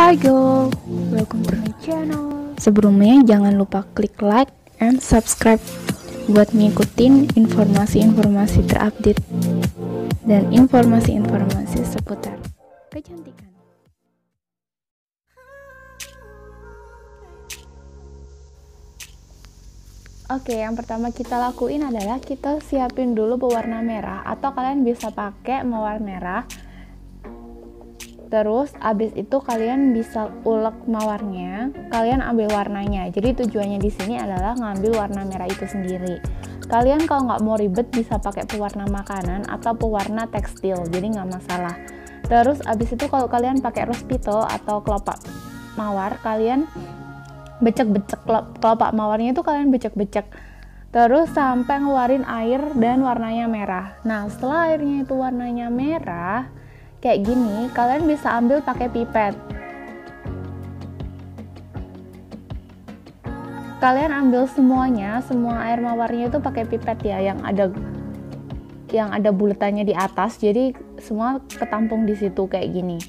Hi girl, welcome to my channel. Sebelumnya jangan lupa klik like and subscribe buat ngikutin informasi-informasi terupdate dan informasi-informasi seputar kecantikan. Oke, yang pertama kita lakuin adalah kita siapin dulu pewarna merah atau kalian bisa pakai mawar merah Terus abis itu kalian bisa ulek mawarnya, kalian ambil warnanya. Jadi tujuannya di sini adalah ngambil warna merah itu sendiri. Kalian kalau nggak mau ribet bisa pakai pewarna makanan atau pewarna tekstil, jadi nggak masalah. Terus abis itu kalau kalian pakai rose petal atau kelopak mawar, kalian becek-becek kelopak mawarnya itu kalian becek-becek. Terus sampai ngeluarin air dan warnanya merah. Nah setelah airnya itu warnanya merah, kayak gini kalian bisa ambil pakai pipet. Kalian ambil semuanya semua air mawarnya itu pakai pipet ya yang ada yang ada bulatannya di atas. Jadi semua ketampung di situ kayak gini.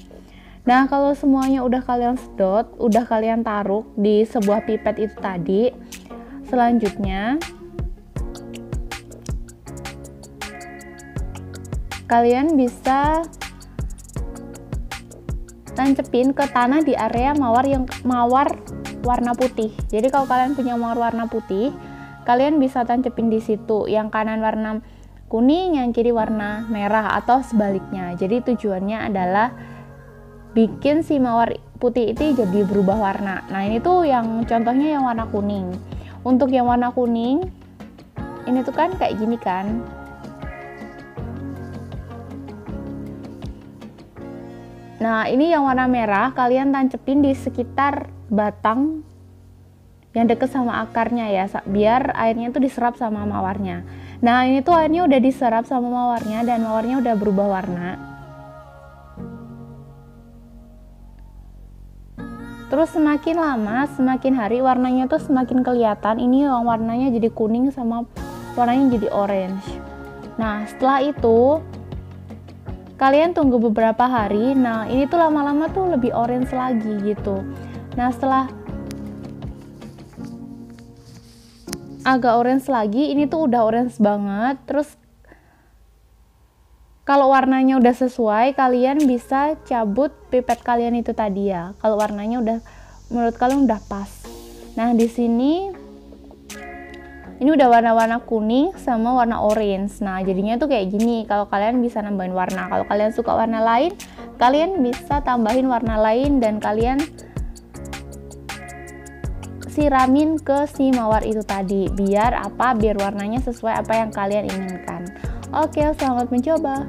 Nah kalau semuanya udah kalian sedot udah kalian taruh di sebuah pipet itu tadi selanjutnya kalian bisa tancepin ke tanah di area mawar yang mawar warna putih. Jadi kalau kalian punya mawar warna putih, kalian bisa tancepin di situ. Yang kanan warna kuning, yang kiri warna merah atau sebaliknya. Jadi tujuannya adalah bikin si mawar putih itu jadi berubah warna. Nah, ini tuh yang contohnya yang warna kuning. Untuk yang warna kuning, ini tuh kan kayak gini kan. Nah, ini yang warna merah kalian tancepin di sekitar batang yang deket sama akarnya ya, biar airnya itu diserap sama mawarnya. Nah, ini tuh airnya udah diserap sama mawarnya dan mawarnya udah berubah warna. Terus semakin lama, semakin hari warnanya tuh semakin kelihatan. Ini yang warnanya jadi kuning sama warnanya jadi orange. Nah, setelah itu kalian tunggu beberapa hari. Nah ini tuh lama-lama tuh lebih orange lagi gitu. Nah setelah agak orange lagi ini tuh udah orange banget. Terus kalau warnanya udah sesuai kalian bisa cabut pipet kalian itu tadi ya. Kalau warnanya udah menurut kalian udah pas. Nah di sini ini udah warna-warna kuning sama warna orange. Nah jadinya tuh kayak gini. Kalau kalian bisa nambahin warna. Kalau kalian suka warna lain kalian bisa tambahin warna lain dan kalian siramin ke si mawar itu tadi. Biar apa? Biar warnanya sesuai apa yang kalian inginkan. Oke selamat mencoba